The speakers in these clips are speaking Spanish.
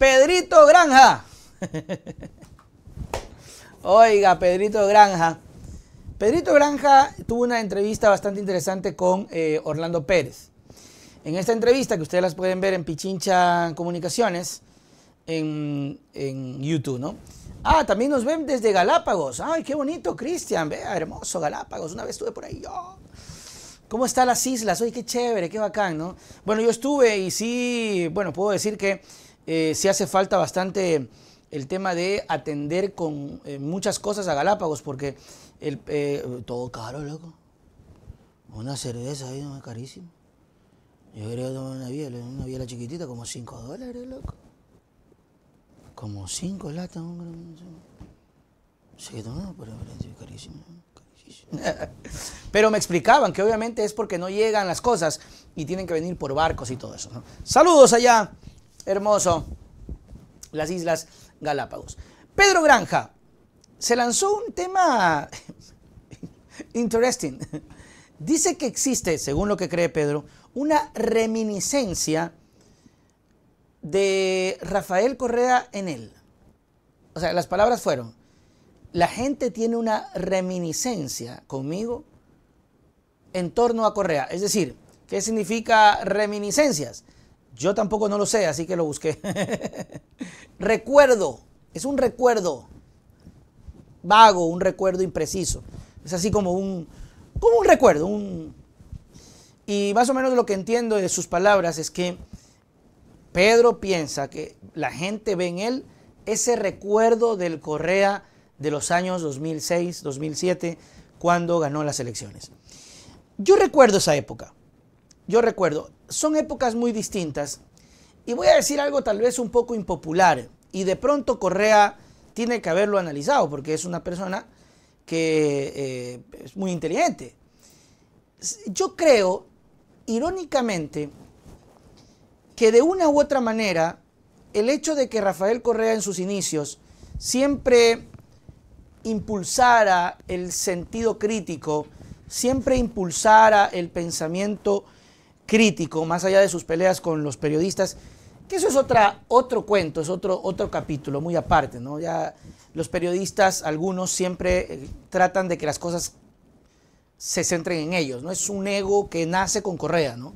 Pedrito Granja. Oiga, Pedrito Granja. Pedrito Granja tuvo una entrevista bastante interesante con eh, Orlando Pérez. En esta entrevista, que ustedes las pueden ver en Pichincha Comunicaciones, en, YouTube, ¿no? Ah, también nos ven desde Galápagos. Ay, qué bonito, Cristian. Vea, hermoso Galápagos. Una vez estuve por ahí yo. ¿Cómo están las islas? Oye, qué chévere, qué bacán, ¿no? Bueno, yo estuve y sí, bueno, puedo decir que eh, hace falta bastante el tema de atender con eh, muchas cosas a Galápagos, porque eh, todo caro, loco. Una cerveza ahí, no es carísimo. Yo quería tomar una biela, una biela chiquitita, como 5 dólares, loco. Como 5 latas, hombre. Sí, no, pero es carísimo. Pero me explicaban que obviamente es porque no llegan las cosas y tienen que venir por barcos y todo eso. Saludos allá, hermoso, las Islas Galápagos. Pedro Granja se lanzó un tema interesting. Dice que existe, según lo que cree Pedro, una reminiscencia de Rafael Correa en él. O sea, las palabras fueron, la gente tiene una reminiscencia conmigo en torno a Correa. Es decir, ¿qué significa reminiscencias? Yo tampoco no lo sé, así que lo busqué. recuerdo, es un recuerdo vago, un recuerdo impreciso. Es así como un, como un recuerdo. Un... Y más o menos lo que entiendo de sus palabras es que Pedro piensa que la gente ve en él ese recuerdo del Correa de los años 2006, 2007, cuando ganó las elecciones. Yo recuerdo esa época. Yo recuerdo. Son épocas muy distintas. Y voy a decir algo tal vez un poco impopular. Y de pronto Correa tiene que haberlo analizado porque es una persona que eh, es muy inteligente. Yo creo, irónicamente, que de una u otra manera, el hecho de que Rafael Correa en sus inicios siempre impulsara el sentido crítico, siempre impulsara el pensamiento crítico, más allá de sus peleas con los periodistas, que eso es otra, otro cuento, es otro, otro capítulo muy aparte, ¿no? Ya los periodistas, algunos siempre eh, tratan de que las cosas se centren en ellos, ¿no? Es un ego que nace con Correa, ¿no?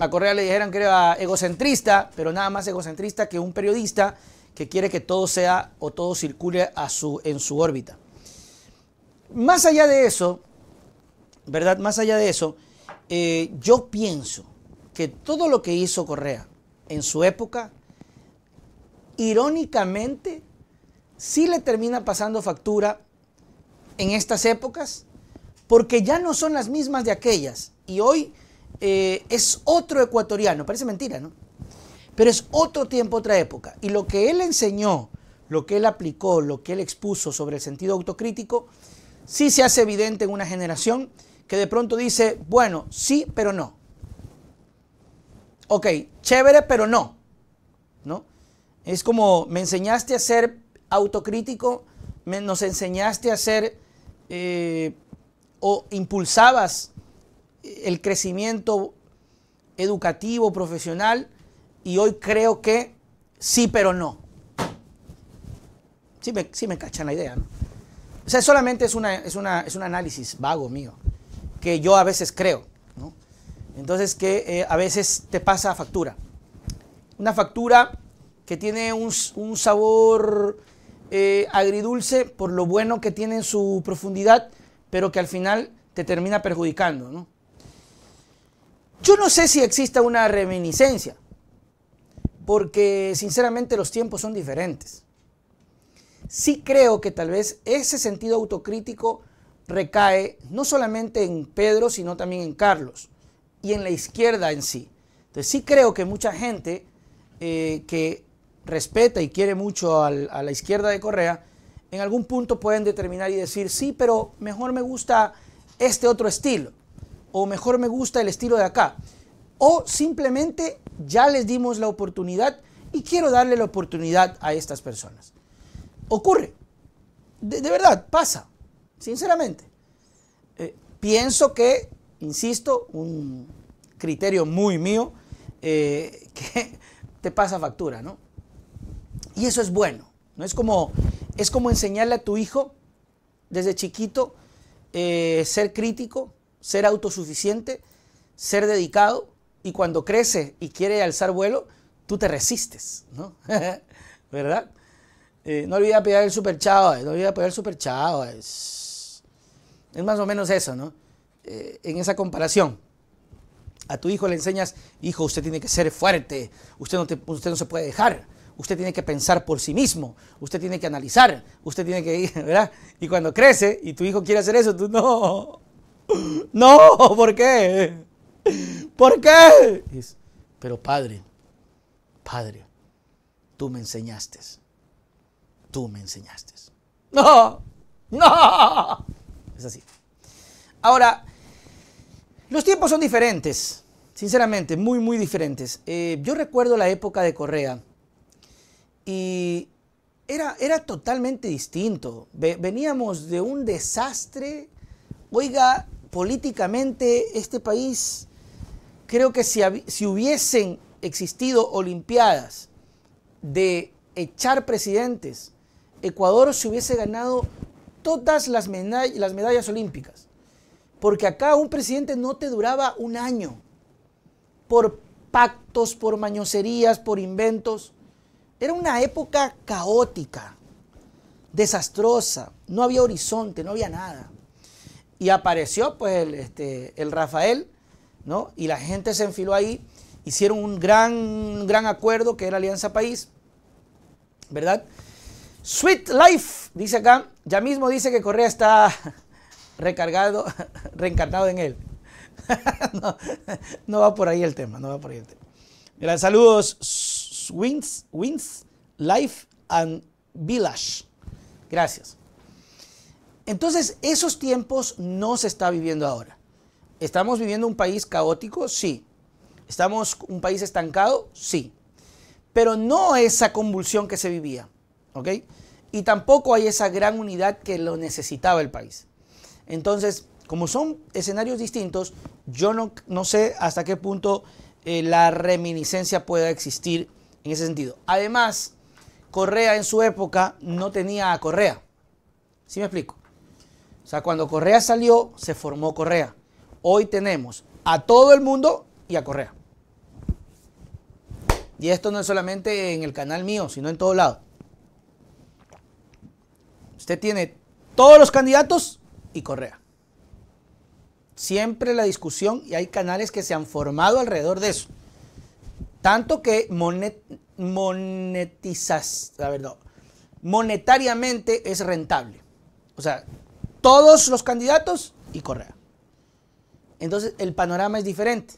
A Correa le dijeron que era egocentrista, pero nada más egocentrista que un periodista que quiere que todo sea o todo circule a su, en su órbita. Más allá de eso, ¿verdad? Más allá de eso, eh, yo pienso que todo lo que hizo Correa en su época, irónicamente, sí le termina pasando factura en estas épocas, porque ya no son las mismas de aquellas. Y hoy eh, es otro ecuatoriano, parece mentira, ¿no? Pero es otro tiempo, otra época. Y lo que él enseñó, lo que él aplicó, lo que él expuso sobre el sentido autocrítico, sí se hace evidente en una generación que de pronto dice, bueno, sí, pero no. Ok, chévere, pero no. ¿No? Es como, me enseñaste a ser autocrítico, me, nos enseñaste a ser, eh, o impulsabas el crecimiento educativo, profesional, y hoy creo que sí, pero no. Sí me, sí me cachan la idea, ¿no? O sea, solamente es, una, es, una, es un análisis vago mío, que yo a veces creo. Entonces, que eh, a veces te pasa factura. Una factura que tiene un, sabor eh, agridulce por lo bueno que tiene en su profundidad, pero que al final te termina perjudicando. Yo no sé si exista una reminiscencia, porque sinceramente los tiempos son diferentes. Sí creo que tal vez ese sentido autocrítico recae no solamente en Pedro, sino también en Carlos y en la izquierda en sí. Entonces sí creo que mucha gente eh, que respeta y quiere mucho a la izquierda de Correa, en algún punto pueden determinar y decir, sí, pero mejor me gusta este otro estilo o mejor me gusta el estilo de acá. O simplemente ya les dimos la oportunidad y quiero darle la oportunidad a estas personas. Ocurre. De, verdad, pasa. Sinceramente. Eh, pienso que, insisto, un criterio muy mío, eh, que te pasa factura, ¿no? Y eso es bueno. ¿no? Es, como, es como enseñarle a tu hijo desde chiquito eh, ser crítico, ser autosuficiente, ser dedicado, y cuando crece y quiere alzar vuelo, tú te resistes, ¿no? ¿Verdad? No olvides pegar el super chao, no olvides pegar el super chao. Es, es más o menos eso, ¿no? Eh, en esa comparación. A tu hijo le enseñas, hijo, usted tiene que ser fuerte, usted no, usted no se puede dejar, usted tiene que pensar por sí mismo, usted tiene que analizar, usted tiene que ir, ¿verdad? Y cuando crece y tu hijo quiere hacer eso, tú no, no, ¿por qué? ¿Por qué? Pero padre, padre, tú me enseñaste, tú me enseñaste. No, no, es así. Ahora, los tiempos son diferentes, sinceramente, muy, muy diferentes. Eh, yo recuerdo la época de Correa y era, era totalmente distinto. Veníamos de un desastre. Oiga, políticamente este país, creo que si, si hubiesen existido Olimpiadas de echar presidentes, Ecuador se hubiese ganado todas las, las medallas olímpicas. Porque acá un presidente no te duraba un año. Por pactos, por mañoserías, por inventos. Era una época caótica, desastrosa. No había horizonte, no había nada. Y apareció pues el, este, el Rafael, ¿no? Y la gente se enfiló ahí. Hicieron un gran, gran acuerdo que era Alianza País, ¿verdad? Sweet Life, dice acá. Ya mismo dice que Correa está recargado, reencarnado en él. no, va por ahí el tema, no va por ahí el tema. Mira, saludos, Wins, Wins, Life and Village. Gracias. Entonces, esos tiempos no se está viviendo ahora. ¿Estamos viviendo un país caótico? Sí. ¿Estamos un país estancado? Sí. Pero no esa convulsión que se vivía. ¿Ok? Y tampoco hay esa gran unidad que lo necesitaba el país. Entonces, como son escenarios distintos, yo no, no sé hasta qué punto eh, la reminiscencia pueda existir en ese sentido. Además, Correa en su época no tenía a Correa. ¿Sí me explico? O sea, cuando Correa salió, se formó Correa. Hoy tenemos a todo el mundo y a Correa. Y esto no es solamente en el canal mío, sino en todo lado. Usted tiene todos los candidatos y Correa. Siempre la discusión y hay canales que se han formado alrededor de eso. Tanto que monetizas, la verdad, monetariamente es rentable. O sea, todos los candidatos y Correa. Entonces el panorama es diferente.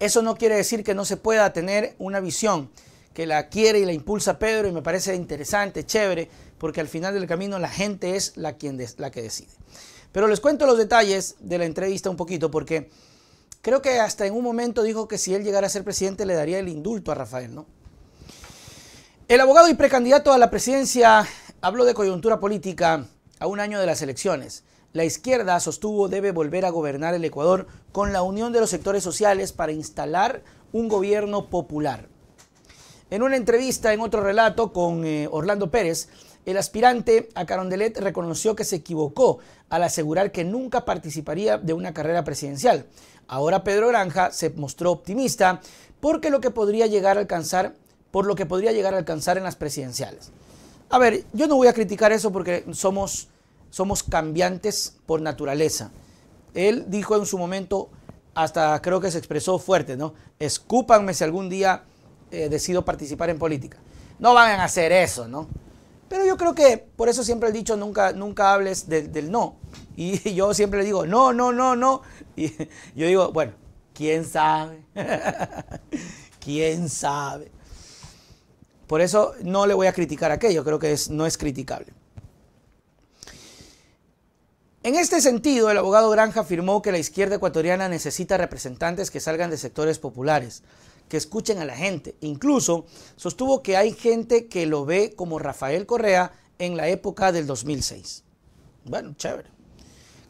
Eso no quiere decir que no se pueda tener una visión que la quiere y la impulsa Pedro y me parece interesante, chévere, porque al final del camino la gente es la, quien la que decide. Pero les cuento los detalles de la entrevista un poquito, porque creo que hasta en un momento dijo que si él llegara a ser presidente le daría el indulto a Rafael, ¿no? El abogado y precandidato a la presidencia habló de coyuntura política a un año de las elecciones. La izquierda sostuvo debe volver a gobernar el Ecuador con la unión de los sectores sociales para instalar un gobierno popular. En una entrevista en otro relato con eh, Orlando Pérez, el aspirante a Carondelet reconoció que se equivocó al asegurar que nunca participaría de una carrera presidencial. Ahora Pedro Granja se mostró optimista porque lo que podría llegar a alcanzar, por lo que podría llegar a alcanzar en las presidenciales. A ver, yo no voy a criticar eso porque somos, somos cambiantes por naturaleza. Él dijo en su momento, hasta creo que se expresó fuerte, ¿no? Escúpanme si algún día eh, decido participar en política. No van a hacer eso, ¿no? Pero yo creo que por eso siempre he dicho nunca, nunca hables del no. Y yo siempre le digo, no, no, no, no. Y yo digo, bueno, ¿quién sabe? ¿Quién sabe? Por eso no le voy a criticar aquello, creo que es, no es criticable. En este sentido, el abogado Granja afirmó que la izquierda ecuatoriana necesita representantes que salgan de sectores populares, que escuchen a la gente. Incluso sostuvo que hay gente que lo ve como Rafael Correa en la época del 2006. Bueno, chévere.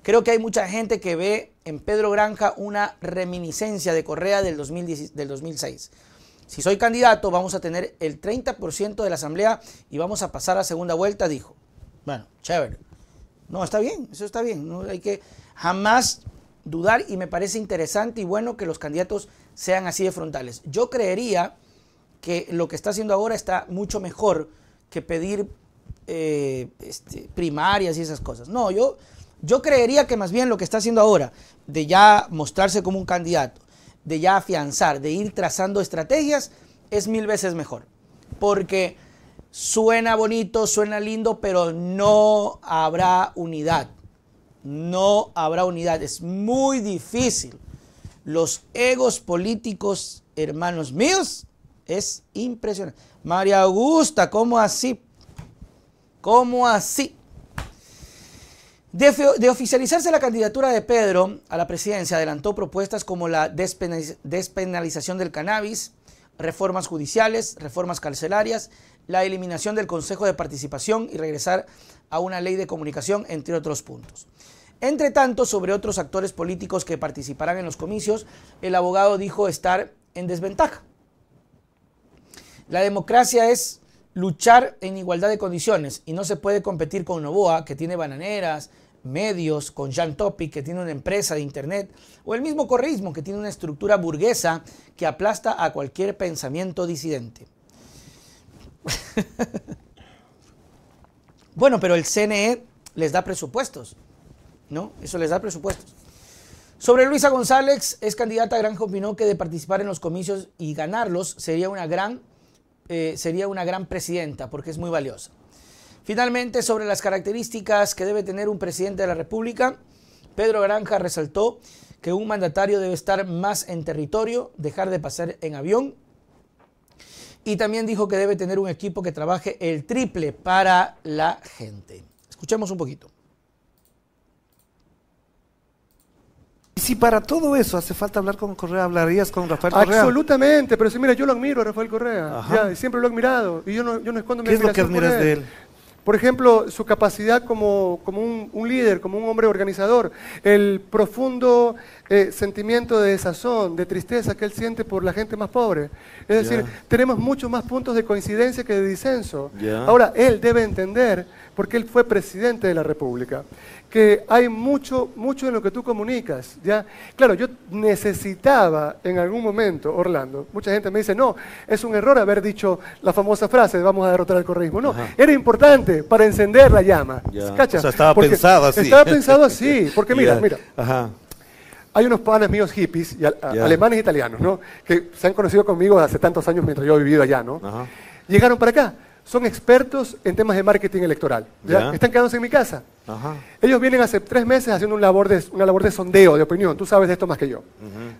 Creo que hay mucha gente que ve en Pedro Granja una reminiscencia de Correa del, del 2006. Si soy candidato, vamos a tener el 30% de la asamblea y vamos a pasar a segunda vuelta, dijo. Bueno, chévere. No, está bien, eso está bien. No hay que jamás dudar y me parece interesante y bueno que los candidatos sean así de frontales. Yo creería que lo que está haciendo ahora está mucho mejor que pedir eh, este, primarias y esas cosas. No, yo, yo creería que más bien lo que está haciendo ahora, de ya mostrarse como un candidato, de ya afianzar, de ir trazando estrategias, es mil veces mejor. Porque suena bonito, suena lindo, pero no habrá unidad no habrá unidad. Es muy difícil. Los egos políticos, hermanos míos, es impresionante. María Augusta, ¿cómo así? ¿Cómo así? De, oficializarse la candidatura de Pedro a la presidencia, adelantó propuestas como la despenalización del cannabis, reformas judiciales, reformas carcelarias, la eliminación del Consejo de Participación y regresar a una ley de comunicación, entre otros puntos. Entre tanto, sobre otros actores políticos que participarán en los comicios, el abogado dijo estar en desventaja. La democracia es luchar en igualdad de condiciones y no se puede competir con Novoa, que tiene bananeras, medios, con Jean Topic, que tiene una empresa de internet, o el mismo correísmo, que tiene una estructura burguesa que aplasta a cualquier pensamiento disidente. bueno, pero el CNE les da presupuestos. ¿No? Eso les da presupuestos. Sobre Luisa González, es candidata, Granja opinó que de participar en los comicios y ganarlos sería una gran, eh, sería una gran presidenta, porque es muy valiosa. Finalmente, sobre las características que debe tener un presidente de la República, Pedro Granja resaltó que un mandatario debe estar más en territorio, dejar de pasar en avión, y también dijo que debe tener un equipo que trabaje el triple para la gente. Escuchemos un poquito. Si para todo eso hace falta hablar con Correa, hablarías con Rafael Correa. Absolutamente, pero si mira, yo lo admiro a Rafael Correa, ya, siempre lo he admirado y yo no, yo no escondo mi ¿Qué es lo que admiras de él? Por ejemplo, su capacidad como, como un, líder, como un hombre organizador, el profundo eh, sentimiento de desazón, de tristeza que él siente por la gente más pobre. Es decir, tenemos muchos más puntos de coincidencia que de disenso. Ahora, él debe entender, porque él fue presidente de la República, que hay mucho, mucho en lo que tú comunicas. ¿ya? Claro, yo necesitaba en algún momento, Orlando, mucha gente me dice, no, es un error haber dicho la famosa frase, vamos a derrotar el correísmo. No, era importante para encender la llama. O sea, estaba pensado así. Estaba pensado así, porque mira, mira. Hay unos panes míos hippies, y alemanes e italianos, ¿no? Que se han conocido conmigo hace tantos años mientras yo he vivido allá, ¿no? Llegaron para acá son expertos en temas de marketing electoral. Están quedándose en mi casa. Ellos vienen hace tres meses haciendo una labor, de, una labor de sondeo, de opinión. Tú sabes de esto más que yo.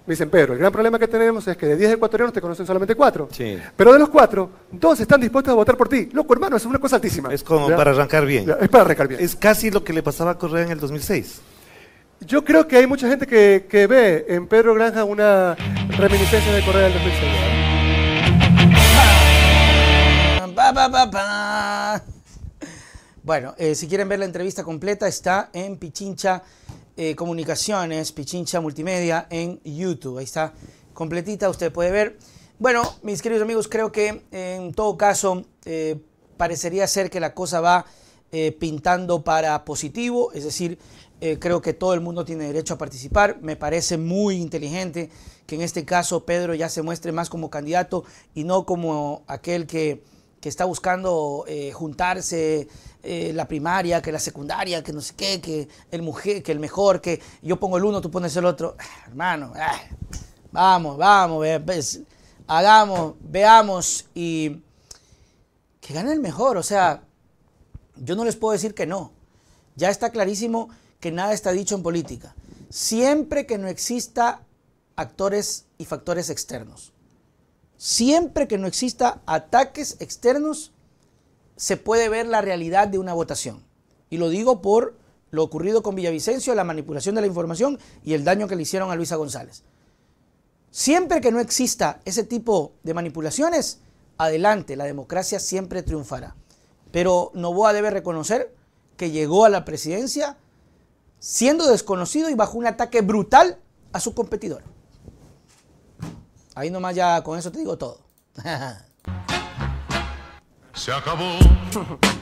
Me dicen, Pedro, el gran problema que tenemos es que de 10 ecuatorianos te conocen solamente cuatro. Pero de los cuatro, dos están dispuestos a votar por ti. Loco, hermano, es una cosa altísima. Es como para arrancar bien. Es para arrancar bien. Es casi lo que le pasaba a Correa en el 2006. Yo creo que hay mucha gente que, que ve en Pedro Granja una reminiscencia de Correa del 2006. Bueno, eh, si quieren ver la entrevista completa está en Pichincha eh, Comunicaciones, Pichincha Multimedia en YouTube. Ahí está completita, usted puede ver. Bueno, mis queridos amigos, creo que en todo caso eh, parecería ser que la cosa va pintando para positivo, es decir, creo que todo el mundo tiene derecho a participar. Me parece muy inteligente que en este caso Pedro ya se muestre más como candidato y no como aquel que que está buscando eh, juntarse eh, la primaria, que la secundaria, que no sé qué, que el, mujer, que el mejor, que yo pongo el uno, tú pones el otro. Ah, hermano, ah, vamos, vamos, hagamos, veamos y que gane el mejor. O sea, yo no les puedo decir que no. Ya está clarísimo que nada está dicho en política. Siempre que no exista actores y factores externos. Siempre que no exista ataques externos, se puede ver la realidad de una votación. Y lo digo por lo ocurrido con Villavicencio, la manipulación de la información y el daño que le hicieron a Luisa González. Siempre que no exista ese tipo de manipulaciones, adelante, la democracia siempre triunfará. Pero Novoa debe reconocer que llegó a la presidencia siendo desconocido y bajo un ataque brutal a su competidor. Ahí nomás ya con eso te digo todo. Se acabó.